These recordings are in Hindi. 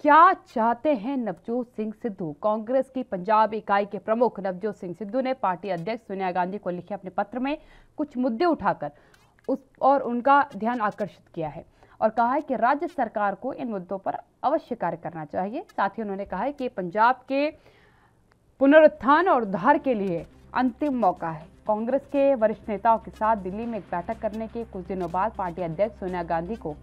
क्या चाहते हैं नवजोत सिंह सिद्धू? कांग्रेस की पंजाब इकाई के प्रमुख नवजोत सिंह सिद्धू ने पार्टी अध्यक्ष सोनिया गांधी को लिखे अपने पत्र में कुछ मुद्दे उठाकर उस और उनका ध्यान आकर्षित किया है और कहा है कि राज्य सरकार को इन मुद्दों पर अवश्य कार्य करना चाहिए। साथ ही उन्होंने कहा है कि पंजाब के पुनरुत्थान और उद्धार के लिए अंतिम मौका है। कांग्रेस के वरिष्ठ नेताओं के साथ दिल्ली में एक बैठक करने के कुछ दिनों बाद पार्टी अध्यक्ष सोनिया गांधी को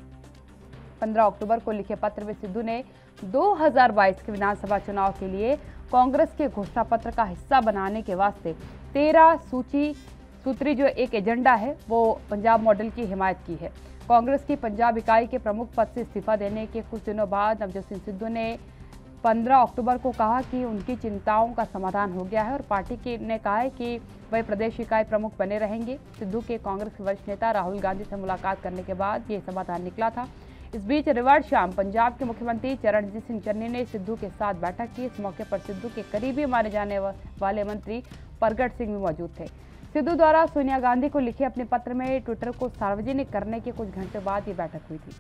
15 अक्टूबर को लिखे पत्र में सिद्धू ने 2022 के विधानसभा चुनाव के लिए कांग्रेस के घोषणा पत्र का हिस्सा बनाने के वास्ते तेरह सूची सूत्री जो एक एजेंडा है, वो पंजाब मॉडल की हिमायत की है। कांग्रेस की पंजाब इकाई के प्रमुख पद से इस्तीफा देने के कुछ दिनों बाद नवजोत सिंह सिद्धू ने 15 अक्टूबर को कहा कि उनकी चिंताओं का समाधान हो गया है और पार्टी के ने कहा है कि वह प्रदेश इकाई प्रमुख बने रहेंगे। सिद्धू के कांग्रेस के वरिष्ठ नेता राहुल गांधी से मुलाकात करने के बाद ये समाधान निकला था। इस बीच रविवार शाम, पंजाब के मुख्यमंत्री चरणजीत सिंह चन्नी ने सिद्धू के साथ बैठक की। इस मौके पर सिद्धू के करीबी माने जाने वाले मंत्री परगट सिंह भी मौजूद थे। सिद्धू द्वारा सोनिया गांधी को लिखे अपने पत्र में ट्विटर को सार्वजनिक करने के कुछ घंटे बाद ये बैठक हुई थी।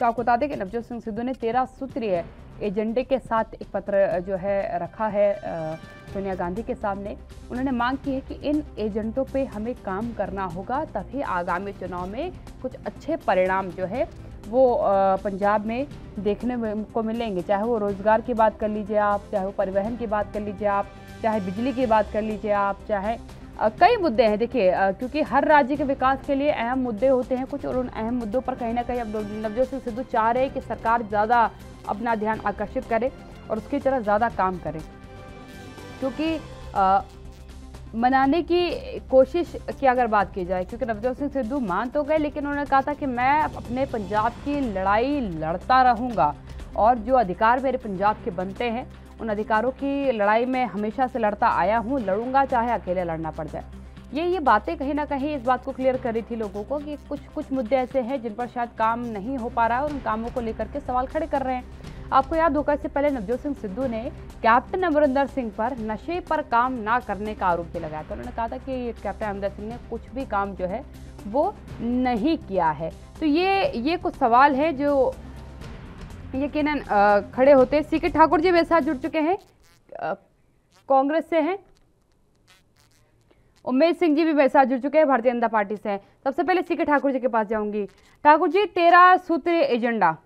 तो आपको बता दें कि नवजोत सिंह सिद्धू ने तेरह सूत्रीय एजेंडे के साथ एक पत्र, जो है, रखा है सोनिया गांधी के सामने। उन्होंने मांग की है कि इन एजेंटों पे हमें काम करना होगा, तभी आगामी चुनाव में कुछ अच्छे परिणाम जो है वो पंजाब में देखने को मिलेंगे। चाहे वो रोज़गार की बात कर लीजिए आप, चाहे वो परिवहन की बात कर लीजिए आप, चाहे बिजली की बात कर लीजिए आप, चाहे कई मुद्दे हैं। देखिए क्योंकि हर राज्य के विकास के लिए अहम मुद्दे होते हैं कुछ, और उन अहम मुद्दों पर कहीं ना कहीं अब नवजोत सिंह सिद्धू चाह रहे हैं कि सरकार ज़्यादा अपना ध्यान आकर्षित करे और उसकी तरह ज़्यादा काम करे। क्योंकि मनाने की कोशिश की अगर बात की जाए, क्योंकि नवजोत सिंह सिद्धू मान तो गए, लेकिन उन्होंने कहा था कि मैं अपने पंजाब की लड़ाई लड़ता रहूँगा और जो अधिकार मेरे पंजाब के बनते हैं, उन अधिकारों की लड़ाई में हमेशा से लड़ता आया हूँ, लड़ूँगा चाहे अकेले लड़ना पड़ जाए। ये ये बातें कहीं ना कहीं इस बात को क्लियर कर रही थी लोगों को कि कुछ कुछ मुद्दे ऐसे हैं जिन पर शायद काम नहीं हो पा रहा है और उन कामों को लेकर के सवाल खड़े कर रहे हैं। आपको याद होगा, इससे पहले नवजोत सिंह सिद्धू ने कैप्टन अमरिंदर सिंह पर नशे पर काम ना करने का आरोप भी लगाया था। उन्होंने कहा था कि कैप्टन अमरिंदर सिंह ने कुछ भी काम जो है, वो नहीं किया है। तो ये ये कुछ सवाल है जो यकीन खड़े होते सी के ठाकुर जी मेरे साथ जुड़ चुके हैं। कांग्रेस से हैं। उमेश सिंह जी भी मेरे साथ जुड़ चुके हैं, भारतीय जनता पार्टी से हैं। सबसे पहले सी के ठाकुर जी के पास जाऊँगी। ठाकुर जी, तेरह सूत्र एजेंडा।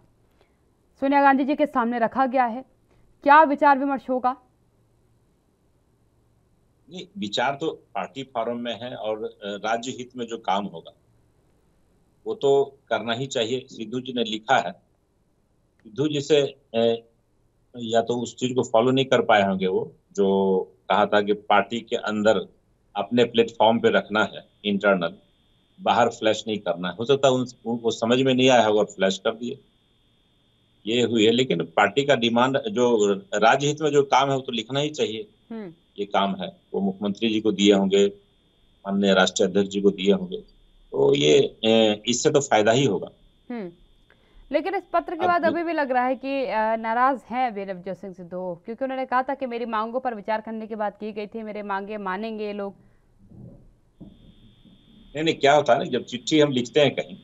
सोनिया गांधी जी के सामने रखा गया है। क्या विचार विमर्श होगा? नहीं, विचार तो पार्टी फॉरम में है और राज्य हित में जो काम होगा, वो तो करना ही चाहिए, सिद्धू जी ने लिखा है। सिद्धू जी से या तो उस चीज़ को फॉलो नहीं कर पाए होंगे वो, जो कहा था कि पार्टी के अंदर अपने प्लेटफॉर्म पे रखना है इंटरनल बाहर फ्लैश नहीं करना है। हो सकता है उनको समझ में नहीं आया होगा फ्लैश कर दिए। ये हुई है लेकिन पार्टी का डिमांड जो राज्य हित में जो काम है वो तो लिखना ही चाहिए हम्म। ये काम है वो मुख्यमंत्री जी को दिए होंगे माननीय राष्ट्रीय अध्यक्ष जी को दिए होंगे तो ये इससे तो फ़ायदा ही होगा हम्म। लेकिन इस पत्र के बाद अभी भी लग रहा है कि नाराज़ हैं वीरव जो सिंह सिद्धू क्योंकि उन्होंने कहा था कि मेरी मांगों पर विचार करने की बात की गई थी मेरे मांगे मानेंगे ये लोग नहीं नहीं क्या होता है ना जब चिट्ठी हम लिखते हैं कहीं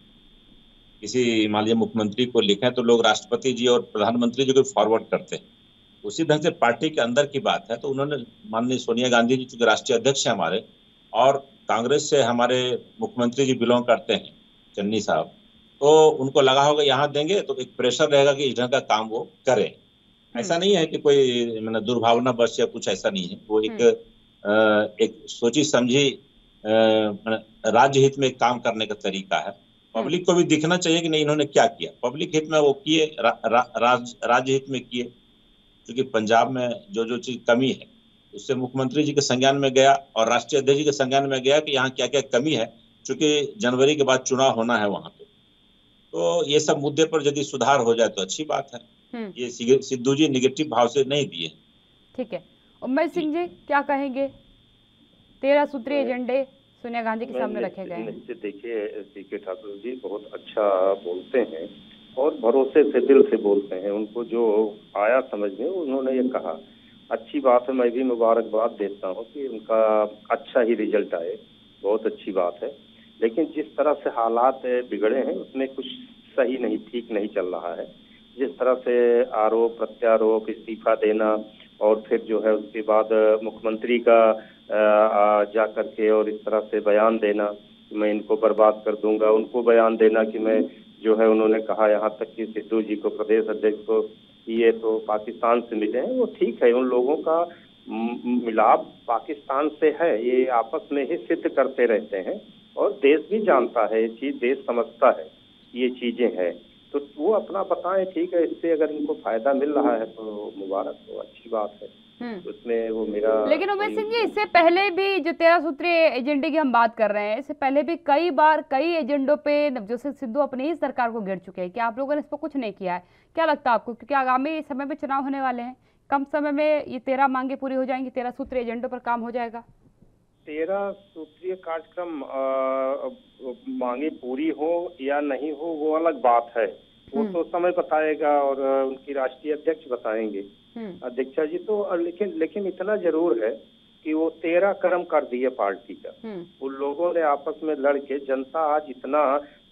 किसी मान मुख्यमंत्री को लिखें तो लोग राष्ट्रपति जी और प्रधानमंत्री जी को फॉरवर्ड करते हैं। उसी ढंग से पार्टी के अंदर की बात है तो उन्होंने माननीय सोनिया गांधी जी चूँकि राष्ट्रीय अध्यक्ष है हमारे और कांग्रेस से हमारे मुख्यमंत्री जी बिलोंग करते हैं चन्नी साहब। तो उनको लगा होगा यहाँ देंगे तो एक प्रेशर रहेगा कि इस ढंग का काम वो करें। ऐसा हम्म। नहीं है कि कोई मतलब दुर्भावना बस या कुछ ऐसा नहीं है। वो एक हम्म। एक सोची समझी राज्य हित में काम करने का तरीका है। पब्लिक को भी दिखना चाहिए कि नहीं इन्होंने क्या किया। पब्लिक हित में वो किए रा, रा, राज, राज्य हित में किए। क्योंकि पंजाब में जो जो चीज़ कमी है उससे मुख्यमंत्री जी के संज्ञान में गया और राष्ट्रीय अध्यक्ष जी के संज्ञान में गया कि यहाँ क्या क्या कमी है क्योंकि जनवरी के बाद चुनाव होना है वहाँ पे। तो ये सब मुद्दे पर यदि सुधार हो जाए तो अच्छी बात है। हम्म। ये सिद्धू जी निगेटिव भाव से नहीं दिए। ठीक है। उमेश सिंह जी क्या कहेंगे? तेरह सूत्री एजेंडे। सोनिया गांधी के सामने रखे गए देखिए सी के ठाकुर जी बहुत अच्छा बोलते हैं और भरोसे से दिल से बोलते हैं। उनको जो आया समझ में उन्होंने ये कहा। अच्छी बात है मैं भी मुबारकबाद देता हूँ कि उनका अच्छा ही रिज़ल्ट आए। बहुत अच्छी बात है। लेकिन जिस तरह से हालात बिगड़े हैं उसमें कुछ सही नहीं ठीक नहीं चल रहा है। जिस तरह से आरोप प्रत्यारोप इस्तीफा देना और फिर जो है उसके बाद मुख्यमंत्री का जा करके और इस तरह से बयान देना मैं इनको बर्बाद कर दूँगा। उनको बयान देना कि मैं जो है उन्होंने कहा यहाँ तक कि सिद्धू जी को, प्रदेश अध्यक्ष को ये तो पाकिस्तान से मिले हैं। वो ठीक है, उन लोगों का मिलाप पाकिस्तान से है। ये आपस में ही सिद्ध करते रहते हैं और देश भी जानता है, ये चीज़ देश समझता है ये चीज़ें हैं। तो वो अपना बताएँ, ठीक है, इससे अगर इनको फ़ायदा मिल रहा है तो मुबारक तो अच्छी बात है। उसमें वो मेरा लेकिन उमेश सिंह जी इससे पहले भी जो तेरह सूत्रीय एजेंडे की हम बात कर रहे हैं इससे पहले भी कई बार कई एजेंडों पे नवजोत सिंह सिद्धू अपनी ही सरकार को घेर चुके हैं क्या आप लोगों ने इस पर कुछ नहीं किया है। क्या लगता है आपको? क्योंकि आगामी समय में चुनाव होने वाले हैं। कम समय में ये तेरह मांगे पूरी हो जाएँगी तेरह सूत्रीय एजेंडों पर काम हो जाएगा। तेरह सूत्रीय कार्यक्रम मांगे पूरी हो या नहीं हो वो अलग बात है। वो हम्म। तो समय बताएगा और उनकी राष्ट्रीय अध्यक्ष बताएँगे। हम्म। अध्यक्षा जी तो लेकिन लेकिन इतना ज़रूर है कि वो तेरह कर्म कर दिए पार्टी का हम्म। उन लोगों ने आपस में लड़के जनता आज इतना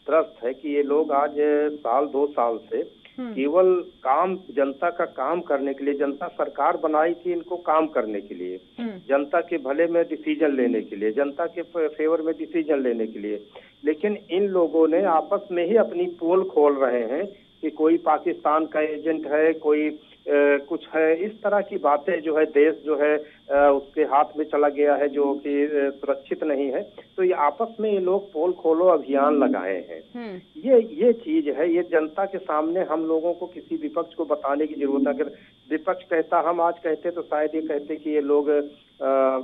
त्रस्त है कि ये लोग आज साल दो साल से हम्म। केवल काम जनता का काम करने के लिए जनता सरकार बनाई थी इनको काम करने के लिए हम्म। जनता के भले में डिसीज़न लेने के लिए जनता के फेवर में डिसीज़न लेने के लिए लेकिन इन लोगों ने आपस में ही अपनी पोल खोल रहे हैं कि कोई पाकिस्तान का एजेंट है कोई कुछ है। इस तरह की बातें जो है देश जो है उसके हाथ में चला गया है जो कि सुरक्षित नहीं है। तो ये आपस में ये लोग पोल खोलो अभियान लगाए हैं। हम्म। ये ये चीज़ है ये जनता के सामने हम लोगों को किसी विपक्ष को बताने की ज़रूरत है। अगर विपक्ष कहता हम आज कहते तो शायद ये कहते कि ये लोग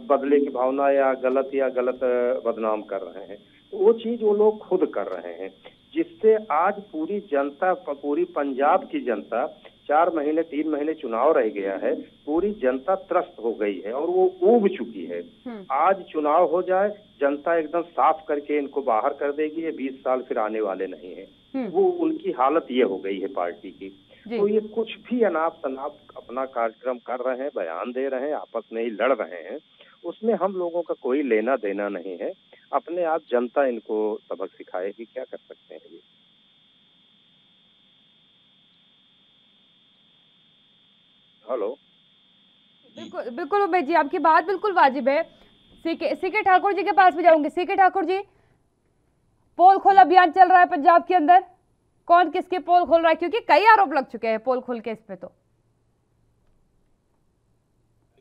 बदले की भावना या गलत या गलत बदनाम कर रहे हैं। तो वो चीज़ वो लोग खुद कर रहे हैं। जिससे आज पूरी जनता पूरी पंजाब की जनता चार महीने तीन महीने चुनाव रह गया है पूरी जनता त्रस्त हो गई है और वो उब चुकी है। हम्म। आज चुनाव हो जाए जनता एकदम साफ़ करके इनको बाहर कर देगी ये बीस साल फिर आने वाले नहीं है। हम्म। वो उनकी हालत ये हो गई है पार्टी की। तो ये कुछ भी अनाप शनाप अपना कार्यक्रम कर रहे हैं बयान दे रहे हैं आपस में ही लड़ रहे हैं उसमें हम लोगों का कोई लेना देना नहीं है। अपने आप जनता इनको सबक सिखाएगी क्या कर सकते हैं ये? हेलो। बिल्कुल बिल्कुल उमेश जी आपकी बात बिल्कुल वाजिब है। सीके सीके ठाकुर जी के पास भी जाऊँगी। सीके ठाकुर जी पोल खोल अभियान चल रहा है पंजाब के अंदर। कौन किसके पोल खोल रहा है? क्योंकि कई आरोप लग चुके हैं पोल खोल के इस पे तो।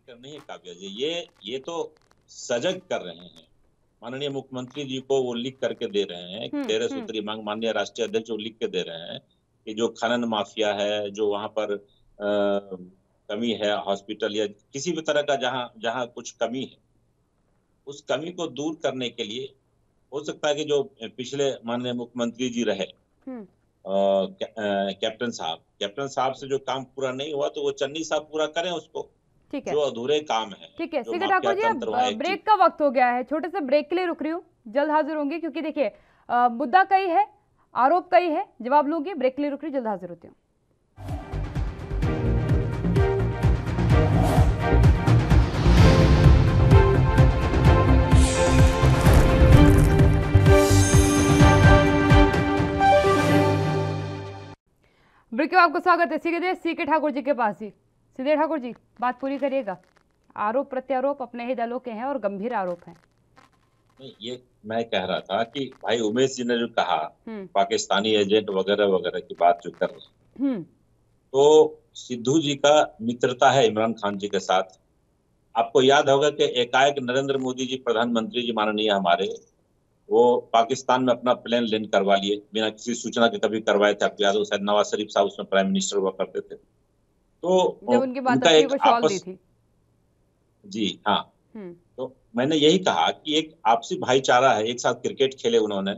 नहीं है काव्या जी ये ये तो सजग कर रहे हैं। माननीय मुख्यमंत्री जी को वो लिख करके दे रहे हैं। हम्म, तेरह हम्म। सूत्री मांग माननीय राष्ट्रीय अध्यक्ष लिख के दे रहे हैं कि जो खनन माफिया है जो वहाँ पर कमी है हॉस्पिटल या किसी भी तरह का जहाँ जहाँ कुछ कमी है उस कमी को दूर करने के लिए हो सकता है कि जो पिछले माननीय मुख्यमंत्री जी रहे हम्म। कैप्टन साहब कैप्टन साहब से जो काम पूरा नहीं हुआ तो वो चन्नी साहब पूरा करें उसको ठीक है जो अधूरे काम है ठीक है ठाकुर जी ब्रेक का वक्त हो गया है छोटे से ब्रेक के लिए रुक रही हूँ जल्द हाजिर होंगी क्योंकि देखिए मुद्दा कई है आरोप कई है जवाब लूँगी ब्रेक के लिए रुक रही जल्द हाजिर होती हूँ ब्रेक आपको स्वागत है। सीधे सी के ठाकुर जी के पास ही। सीधे ठाकुर जी बात पूरी करिएगा। आरोप प्रत्यारोप अपने ही दलों के हैं और गंभीर आरोप हैं। ये मैं कह रहा था कि भाई उमेश जी ने जो कहा हम्म। पाकिस्तानी एजेंट वगैरह वगैरह की बात जो कर रहे हम्म। तो सिद्धू जी का मित्रता है इमरान खान जी के साथ। आपको याद होगा कि एकाएक नरेंद्र मोदी जी प्रधानमंत्री जी माननीय हमारे वो पाकिस्तान में अपना प्लेन लैंड करवा लिए बिना किसी सूचना के कभी करवाए थे आपको याद हो शायद नवाज़ शरीफ साहब उसमें प्राइम मिनिस्टर हुआ करते थे। तो उनकी बात एक आपस थी जी हाँ। हम्म। तो मैंने यही कहा कि एक आपसी भाईचारा है एक साथ क्रिकेट खेले उन्होंने।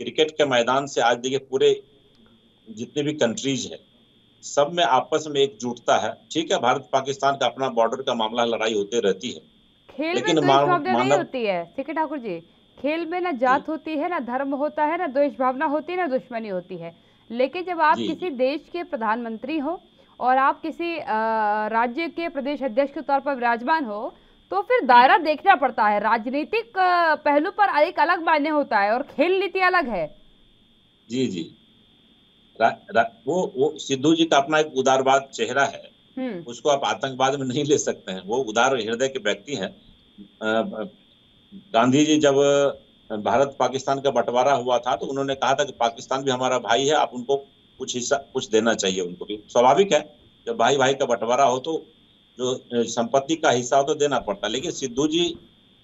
क्रिकेट के मैदान से आज देखिए पूरे जितने भी कंट्रीज़ है सब में आपस में एकजुटता है। ठीक है भारत पाकिस्तान का अपना बॉर्डर का मामला लड़ाई होते रहती है। खेल लेकिन में तो मानव होती है। ठीक है ठाकुर जी? खेल में ना जात होती है ना धर्म होता है ना द्वेष भावना होती है ना दुश्मनी होती है। लेकिन जब आप किसी देश के प्रधानमंत्री हो और आप किसी राज्य के प्रदेश अध्यक्ष के तौर पर विराजमान हो तो फिर दायरा देखना पड़ता है। राजनीतिक पहलू पर एक अलग मायने होता है और खेल नीति अलग है। जी जी। रा, रा, वो वो सिद्धू जी का अपना एक उदारवाद चेहरा है। हम्म। उसको आप आतंकवाद में नहीं ले सकते हैं। वो उदार हृदय के व्यक्ति हैं। गांधी जी जब भारत पाकिस्तान का बंटवारा हुआ था तो उन्होंने कहा था कि पाकिस्तान भी हमारा भाई है आप उनको कुछ हिस्सा कुछ देना चाहिए उनको भी। स्वाभाविक है जब भाई भाई का बंटवारा हो तो जो संपत्ति का हिस्सा हो तो देना पड़ता है लेकिन सिद्धू जी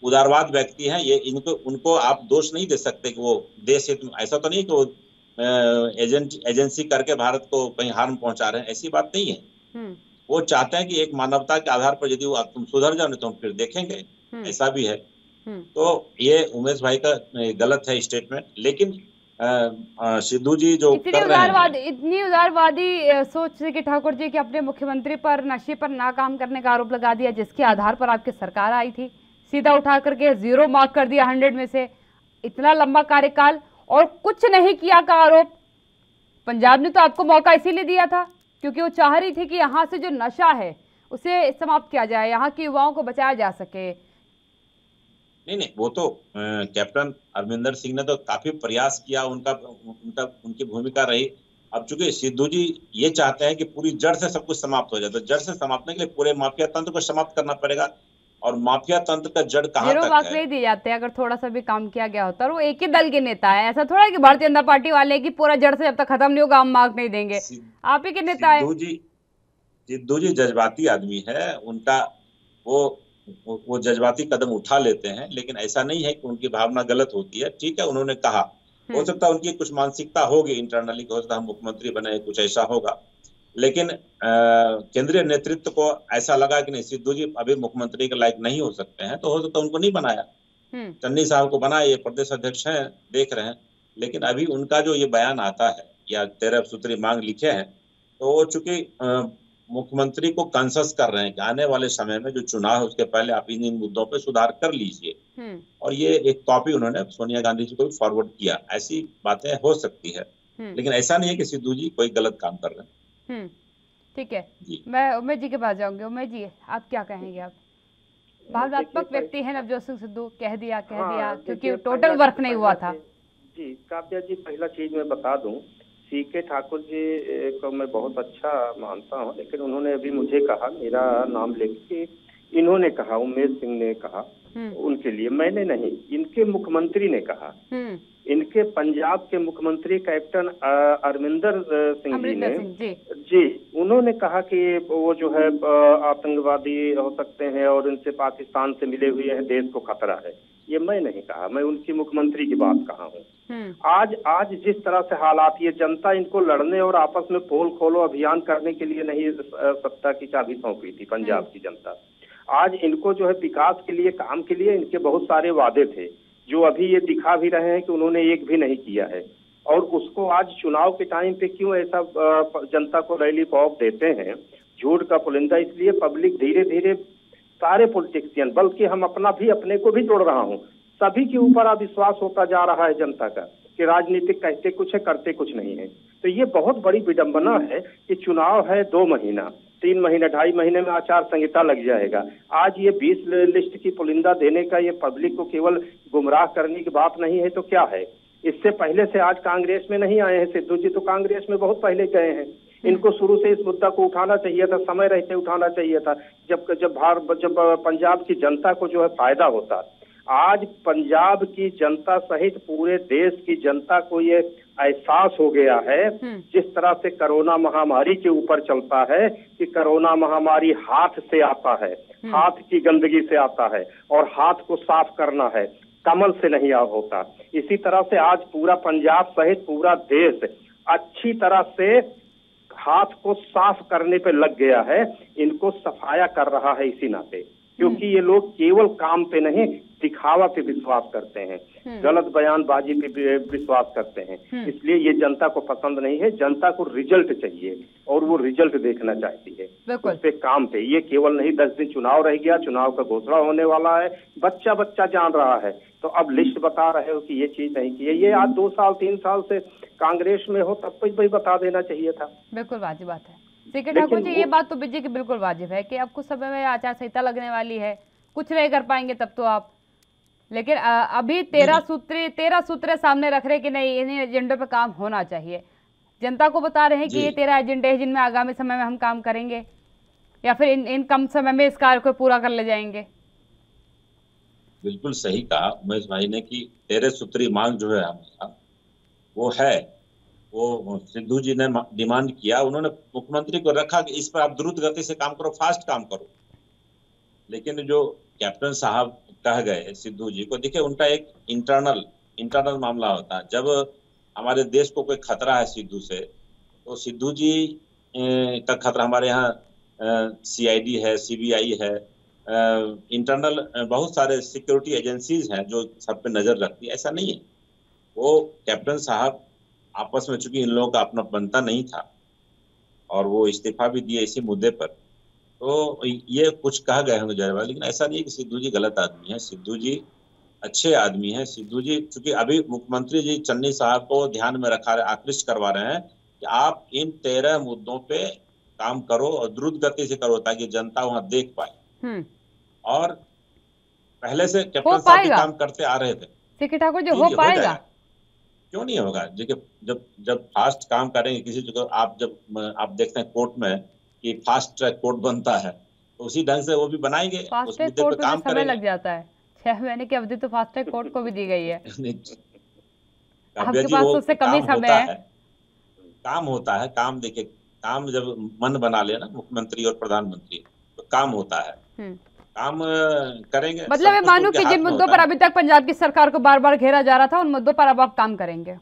उदारवाद व्यक्ति हैं ये इनको उनको आप दोष नहीं दे सकते कि वो देश हित ऐसा तो नहीं कि वो एजेंट एजेंसी करके भारत को कहीं हार्म पहुँचा रहे हैं ऐसी बात नहीं है। हम्म। वो चाहते हैं कि एक मानवता के आधार पर यदि वो तुम सुधर जाओ नहीं तो हम फिर देखेंगे हम्म। ऐसा भी है। तो ये उमेश भाई का गलत है स्टेटमेंट लेकिन सिद्धू जी जो इतनी कर रहे उदारवाद इतनी उदारवादी सोच से कि ठाकुर जी कि अपने मुख्यमंत्री पर नशे पर ना काम करने का आरोप लगा दिया जिसके आधार पर आपकी सरकार आई थी। सीधा उठा करके ज़ीरो मार्क कर दिया हंड्रेड में से। इतना लंबा कार्यकाल और कुछ नहीं किया का आरोप। पंजाब ने तो आपको मौका इसीलिए दिया था क्योंकि वो चाह रही थी कि यहाँ से जो नशा है उसे समाप्त किया जाए यहाँ के युवाओं को बचाया जा सके। नहीं नहीं वो तो कैप्टन अरविंदर सिंह ने तो काफ़ी प्रयास किया उनका उनका उनकी भूमिका रही। अब चूँकि सिद्धू जी ये चाहते हैं कि पूरी जड़ से सब कुछ समाप्त हो जाए तो जड़ से समाप्त के लिए पूरे माफिया तंत्र को समाप्त करना पड़ेगा। और माफिया तंत्र का जड़ कहाँ तक है? नहीं दिए जाते अगर थोड़ा सा भी काम किया गया होता और वो एक ही दल के नेता है। ऐसा थोड़ा कि भारतीय जनता पार्टी वाले की पूरा जड़ से जब तक खत्म नहीं होगा हम मार्क नहीं देंगे। आप ही के नेता है। सिद्धू जी जज्बाती आदमी है उनका वो वो वो जज्बाती कदम उठा लेते हैं लेकिन ऐसा नहीं है कि उनकी भावना गलत होती है। ठीक है उन्होंने कहा। हो हम्म, सकता है उनकी कुछ मानसिकता होगी इंटरनली हो सकता है मुख्यमंत्री बने कुछ ऐसा होगा। लेकिन केंद्रीय नेतृत्व को ऐसा लगा कि नहीं सिद्धू जी अभी मुख्यमंत्री के लायक नहीं हो सकते हैं तो हो सकता है उनको नहीं बनाया। हम्म, चन्नी साहब को बनाए ये प्रदेश अध्यक्ष हैं देख रहे हैं। लेकिन अभी उनका जो ये बयान आता है या तेरह सूत्री मांग लिखे हैं तो वो चूँकि मुख्यमंत्री को कंसस कर रहे हैं कि आने वाले समय में जो चुनाव है उसके पहले आप इन इन मुद्दों पे सुधार कर लीजिए। हम्म, और ये एक कॉपी उन्होंने सोनिया गांधी जी को भी फॉरवर्ड किया। ऐसी बातें हो सकती है। हम्म, लेकिन ऐसा नहीं है कि सिद्धू जी कोई गलत काम कर रहे हैं। हम्म, ठीक है। मैं उमेश जी के पास जाऊँगी। उमेश जी आप क्या कहेंगे आप? भावनात्मक व्यक्ति है नवजोत सिंह सिद्धू। कह दिया कह हाँ, दिया क्योंकि टोटल वर्क नहीं हुआ था। जी काव्या जी पहला चीज़ मैं बता दूँ सी के ठाकुर जी को मैं बहुत अच्छा मानता हूँ लेकिन उन्होंने अभी मुझे कहा मेरा नाम लेके इन्होंने कहा उमेश सिंह ने कहा हम्म, उनके लिए मैंने नहीं इनके मुख्यमंत्री ने कहा। हम्म, इनके पंजाब के मुख्यमंत्री कैप्टन अरविंदर सिंह जी ने जी। जी उन्होंने कहा कि वो जो है आतंकवादी हो सकते हैं और इनसे पाकिस्तान से मिले हुए हैं देश को खतरा है। ये मैं नहीं कहा मैं उनकी मुख्यमंत्री की बात कहा हूँ। आज आज जिस तरह से हालात ये जनता इनको लड़ने और आपस में पोल खोलो अभियान करने के लिए नहीं सत्ता की चाबी सौंपी थी पंजाब की जनता। आज इनको जो है विकास के लिए काम के लिए इनके बहुत सारे वादे थे जो अभी ये दिखा भी रहे हैं कि उन्होंने एक भी नहीं किया है। और उसको आज चुनाव के टाइम पे क्यों ऐसा जनता को रैली पॉप देते हैं झूठ का पुलिंदा इसलिए पब्लिक धीरे धीरे सारे पॉलिटिशियन बल्कि हम अपना भी अपने को भी जोड़ रहा हूँ। सभी के ऊपर अविश्वास होता जा रहा है जनता का कि राजनीतिक कहते कुछ है, करते कुछ नहीं है। तो ये बहुत बड़ी विडंबना है कि चुनाव है दो महीना, तीन महीने, ढाई महीने में आचार संहिता लग जाएगा। आज ये बीस लिस्ट की पुलिंदा देने का ये पब्लिक को केवल गुमराह करने की बात नहीं है तो क्या है? इससे पहले से आज कांग्रेस में नहीं आए हैं, सिद्धू जी तो कांग्रेस में बहुत पहले गए हैं। इनको शुरू से इस मुद्दा को उठाना चाहिए था, समय रहते उठाना चाहिए था, जब जब भारत, जब पंजाब की जनता को जो है फ़ायदा होता आज पंजाब की जनता सहित पूरे देश की जनता को ये एहसास हो गया है हम्म, जिस तरह से कोरोना महामारी के ऊपर चलता है कि कोरोना महामारी हाथ से आता है हाथ की गंदगी से आता है और हाथ को साफ़ करना है कमल से नहीं आ होता। इसी तरह से आज पूरा पंजाब सहित पूरा देश अच्छी तरह से हाथ को साफ़ करने पे लग गया है। इनको सफाया कर रहा है इसी नाते। क्योंकि ये लोग केवल काम पे नहीं दिखावा पे विश्वास करते हैं। गलत बयानबाजी पे विश्वास करते हैं। इसलिए ये जनता को पसंद नहीं है। जनता को रिज़ल्ट चाहिए और वो रिज़ल्ट देखना चाहती है। उस पे काम पे। ये केवल नहीं दस दिन चुनाव रह गया चुनाव का घोषणा होने वाला है। बच्चा बच्चा जान रहा है। तो अब लिस्ट बता रहे हो कि ये चीज़ नहीं की है। ये आज दो साल तीन साल से कांग्रेस में हो तब भी बता देना चाहिए था। बिल्कुल वाजिब बात है। सीके ठाकुर जी ये बात तो विजय की बिल्कुल वाजिब है कि अब कुछ समय में आचार संहिता लगने वाली है। कुछ नहीं कर पाएँगे तब तो आप। लेकिन अभी तेरह सूत्र तेरह सूत्र सामने रख रहे कि नहीं इन्हीं एजेंडों पे काम होना चाहिए। जनता को बता रहे हैं कि ये तेरह एजेंडे हैं जिनमें आगामी समय में हम काम करेंगे या फिर इन इन कम समय में इस कार्य को पूरा कर ले जाएँगे। बिल्कुल सही कहा उमेश भाई ने कि तेरह सूत्री मांग जो है हमारा वो है। वो सिद्धू जी ने डिमांड किया, उन्होंने मुख्यमंत्री को रखा कि इस पर आप द्रुत गति से काम करो, फास्ट काम करो। लेकिन जो कैप्टन साहब कह गए सिद्धू जी को, देखिए, उनका एक इंटरनल इंटरनल मामला होता है। जब हमारे देश को कोई खतरा है सिद्धू से तो सिद्धू जी का खतरा हमारे यहाँ सीआईडी है सीबीआई है इंटरनल बहुत सारे सिक्योरिटी एजेंसीज हैं जो सब पे नज़र रखती है। ऐसा नहीं है। वो कैप्टन साहब आपस में चूँकि इन लोगों का अपना बनता नहीं था और वो इस्तीफा भी दिए इसी मुद्दे पर तो ये कुछ कहा गए होंगे जयवाल लेकिन ऐसा नहीं है कि सिद्धू जी गलत आदमी है। सिद्धू जी अच्छे आदमी हैं। सिद्धू जी चूँकि अभी मुख्यमंत्री जी चन्नी साहब को ध्यान में रखा रहे आकृष्ट करवा रहे हैं कि आप इन तेरह मुद्दों पे काम करो और द्रुत गति से करो ताकि जनता वहाँ देख पाए। हम्म। और पहले से कैप्टन साहब काम करते आ रहे थे। ठाकुर जी हो पाएगा। क्यों नहीं होगा? देखिए जब जब फास्ट काम करेंगे किसी जगह आप जब आप देखते हैं कोर्ट में कि फास्ट ट्रैक कोर्ट बनता है तो उसी ढंग से वो भी बनाएँगे उस फास्ट ट्रैक मुद्दे कोर्ट पे काम समय लग जाता है। छह महीने की अवधि तो फास्ट ट्रैक कोर्ट को भी दी गई है। आपके पास तो उससे कम ही समय होता है। काम होता है काम देखिए काम जब मन बना लेना मुख्यमंत्री और प्रधानमंत्री तो काम होता है। हम्म। काम करेंगे। मतलब मैं मानूं कि जिन मुद्दों पर अभी तक पंजाब की सरकार को बार बार घेरा जा रहा था उन मुद्दों पर अब आप काम करेंगे।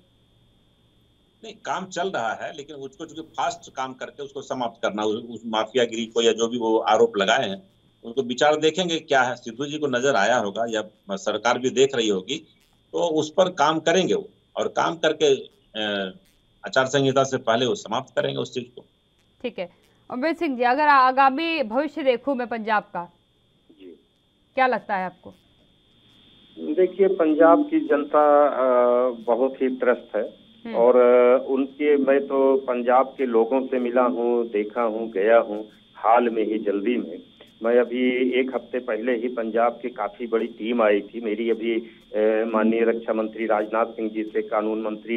नहीं काम चल रहा है लेकिन उसको चूँकि फास्ट काम करके उसको समाप्त करना उस, उस माफियागिरी को या जो भी वो आरोप लगाए हैं उनको विचार देखेंगे क्या है। सिद्धू जी को नज़र आया होगा या सरकार भी देख रही होगी तो उस पर काम करेंगे वो। और काम करके आचार संहिता से पहले वो समाप्त करेंगे उस चीज़ को। ठीक है। अमृत सिंह जी अगर आगामी भविष्य देखूँ मैं पंजाब का क्या लगता है आपको देखिए पंजाब की जनता बहुत ही त्रस्त है हम्म। और उनके मैं तो पंजाब के लोगों से मिला हूँ देखा हूँ गया हूँ हाल में ही जल्दी में मैं अभी एक हफ़्ते पहले ही पंजाब की काफ़ी बड़ी टीम आई थी। मेरी अभी माननीय रक्षा मंत्री राजनाथ सिंह जी से, कानून मंत्री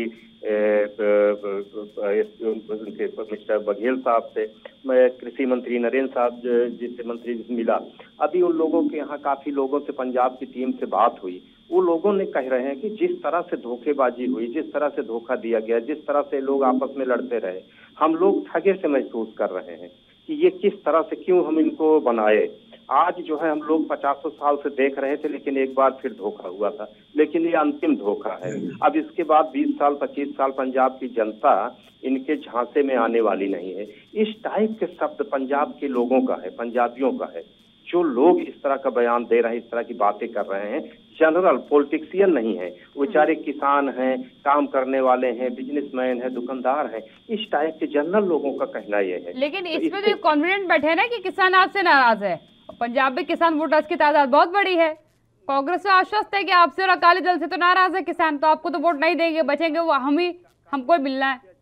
मिस्टर बघेल साहब से, मैं कृषि मंत्री नरेंद्र साहब ज- से, मंत्री मिला। अभी उन लोगों के यहाँ काफ़ी लोगों से, पंजाब की टीम से बात हुई। वो लोगों ने कह रहे हैं कि जिस तरह से धोखेबाजी हुई, जिस तरह से धोखा दिया गया, जिस तरह से लोग आपस में लड़ते रहे, हम लोग ठगे से महसूस कर रहे हैं। कि ये किस तरह से क्यों हम इनको बनाए। आज जो है हम लोग पचासों साल से देख रहे थे, लेकिन एक बार फिर धोखा हुआ था। लेकिन ये अंतिम धोखा है। अब इसके बाद 20 साल 25 साल पंजाब की जनता इनके झांसे में आने वाली नहीं है। इस टाइप के शब्द पंजाब के लोगों का है, पंजाबियों का है। जो लोग इस तरह का बयान दे रहे हैं, इस तरह की बातें कर रहे हैं जनरल पॉलिटिशियन नहीं है। वो बेचारे किसान हैं काम करने वाले हैं बिजनेसमैन हैं दुकानदार हैं। इस टाइप के जनरल लोगों का कहना यह है। लेकिन तो इसमें तो कॉन्फिडेंट बैठे ना कि किसान आपसे नाराज़ है। पंजाब में किसान वोटर्स की तादाद बहुत बड़ी है। कांग्रेस आश्वस्त है कि आपसे और अकाली दल से तो नाराज़ है किसान तो आपको तो वोट नहीं देंगे बचेंगे वो हम ही हमको मिलना है।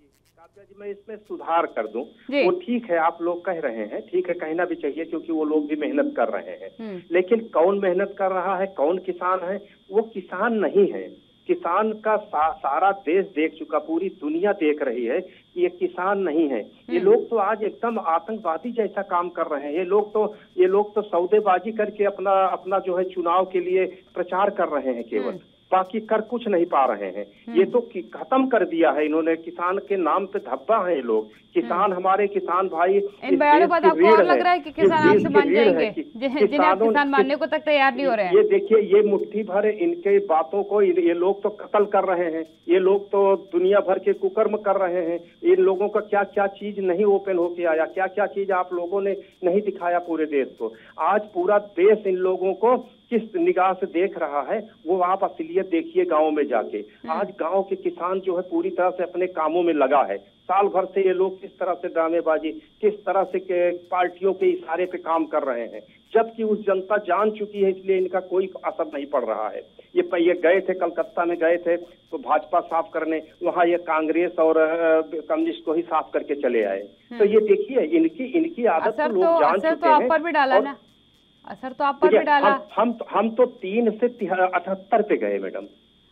मैं इसमें सुधार कर दूँ। वो ठीक है आप लोग कह रहे हैं ठीक है कहना भी चाहिए क्योंकि वो लोग भी मेहनत कर रहे हैं। हम्म। लेकिन कौन मेहनत कर रहा है कौन किसान है वो किसान नहीं है। किसान का सा, सारा देश देख चुका पूरी दुनिया देख रही है कि ये किसान नहीं है। ये लोग तो आज एकदम आतंकवादी जैसा काम कर रहे हैं। ये लोग तो ये लोग तो सौदेबाजी करके अपना अपना जो है चुनाव के लिए प्रचार कर रहे हैं केवल। बाकी कर कुछ नहीं पा रहे हैं। ये तो खत्म कर दिया है इन्होंने। किसान के नाम पे धब्बा है ये लोग। किसान हमारे किसान भाई इन बयानों पर आपको और लग रहा है कि किसान आपसे मान जाएँगे। जिन्हें आप किसान मानने को तक तैयार नहीं हो रहे हैं। ये देखिए ये मुट्ठी भर इनके बातों को ये लोग तो कत्ल कर रहे हैं। ये लोग तो दुनिया भर के कुकर्म कर रहे हैं। इन लोगों का क्या क्या चीज़ नहीं ओपन होके आया? क्या क्या चीज़ आप लोगों ने नहीं दिखाया पूरे देश को? आज पूरा देश इन लोगों को किस निगाह से देख रहा है वो आप असलियत देखिए गाँव में जाके। आज गाँव के किसान जो है पूरी तरह से अपने कामों में लगा है। साल भर से ये लोग किस तरह से ड्रामेबाजी किस तरह से के पार्टियों के इशारे पे काम कर रहे हैं। जबकि उस जनता जान चुकी है इसलिए इनका कोई असर नहीं पड़ रहा है। ये ये गए थे कलकत्ता में गए थे तो भाजपा साफ़ करने वहाँ ये कांग्रेस और कम्युनिस्ट को ही साफ़ करके चले आए। तो ये देखिए इनकी इनकी आदत को लोग तो जान चुके तो आप हैं पर भी डाला ना। असर तो आप पर भी डाला। हम हम तो, हम तो तीन से अठहत्तर पे गए मैडम।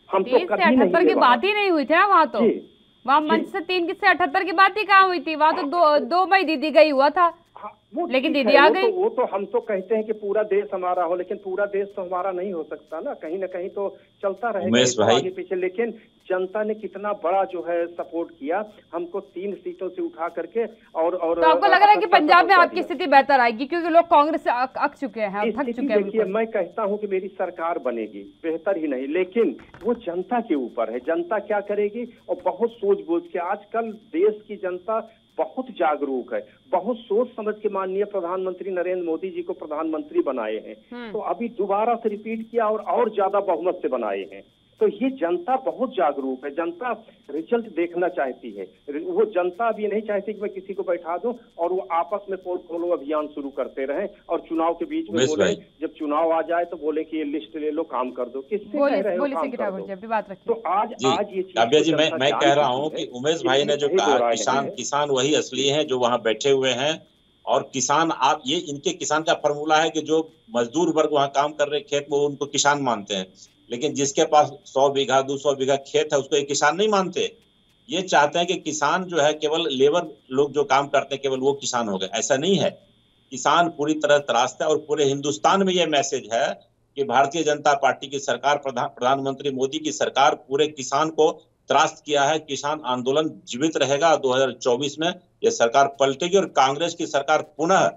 हम तो तीन से अठहत्तर की बात ही नहीं हुई थी ना वहाँ तो। वहाँ मंच से तीन से अठहत्तर की बात ही कहाँ हुई थी? वहाँ तो दो दो मई दीदी गई हुआ था। वो लेकिन दीदी आ वो गई। तो, वो तो हम तो कहते हैं कि पूरा देश हमारा हो लेकिन पूरा देश तो हमारा नहीं हो सकता ना। कहीं ना कहीं तो चलता रहेगा उमेश ये तो भाई। आगे पीछे। लेकिन जनता ने कितना बड़ा जो है सपोर्ट किया हमको तीन सीटों से उठा करके और और तो आपको लग रहा है कि पंजाब में आपकी स्थिति बेहतर आएगी क्योंकि लोग कांग्रेस से अक, चुके हैं थक चुके हैं देखिए मैं कहता हूँ कि मेरी सरकार बनेगी बेहतर ही नहीं लेकिन वो जनता के ऊपर है जनता क्या करेगी? और बहुत सूझबूझ के आजकल देश की जनता बहुत जागरूक है। बहुत सोच समझ के माननीय प्रधानमंत्री नरेंद्र मोदी जी को प्रधानमंत्री बनाए हैं। हम्म। तो अभी दोबारा से रिपीट किया और और ज़्यादा बहुमत से बनाए हैं। तो ये जनता बहुत जागरूक है जनता रिज़ल्ट देखना चाहती है। वो जनता अब ये नहीं चाहती कि मैं किसी को बैठा दूँ और वो आपस में पोल खोलो अभियान शुरू करते रहे और चुनाव के बीच में बोले जब चुनाव आ जाए तो बोले कि ये लिस्ट ले लो काम कर दो। किससे कह रहे हो तो आज आज ये चीज़ काव्या जी मैं मैं कह रहा हूँ। कि उमेश भाई ने जो कहा किसान किसान वही असली है जो वहाँ बैठे हुए हैं और किसान आप ये इनके किसान का फॉर्मूला है कि जो मजदूर वर्ग वहाँ काम कर रहे खेत में वो उनको किसान मानते हैं। लेकिन जिसके पास सौ बीघा, दो सौ बीघा खेत है, उसको ये किसान नहीं मानते। ये चाहते हैं कि किसान जो है केवल लेबर लोग जो काम करते हैं, केवल वो किसान हो गए। ऐसा नहीं है। किसान पूरी तरह त्रास्त है और पूरे हिंदुस्तान में ये मैसेज है कि भारतीय जनता पार्टी की सरकार प्रधान प्रधानमंत्री मोदी की सरकार पूरे किसान को त्रास्त किया है। किसान आंदोलन जीवित रहेगा 2024 में। ये सरकार पलटेगी और कांग्रेस की सरकार पुनः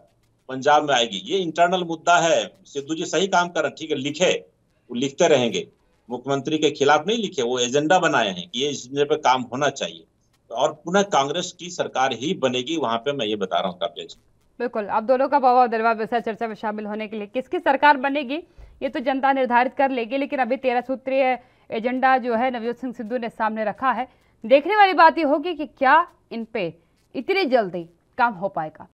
पंजाब में आएगी। ये इंटरनल मुद्दा है। सिद्धू जी सही काम कर ठीक है, लिखे। वो लिखते रहेंगे। मुख्यमंत्री के खिलाफ नहीं लिखे, वो एजेंडा बनाए हैं कि ये इस पे काम होना चाहिए। और पुनः कांग्रेस की सरकार ही बनेगी, वहाँ पे मैं ये बता रहा हूँ, काव्या जी। बिल्कुल, आप दोनों का बहुत धन्यवाद वैसा चर्चा में शामिल होने के लिए। किसकी सरकार बनेगी, ये तो जनता निर्धारित कर लेगी, लेकिन अभी तेरह सूत्रीय एजेंडा जो है, नवजोत सिंह सिद्धू ने सामने रखा है। देखने वाली बात ये होगी कि क्या इन पे इतनी जल्दी काम हो पाएगा।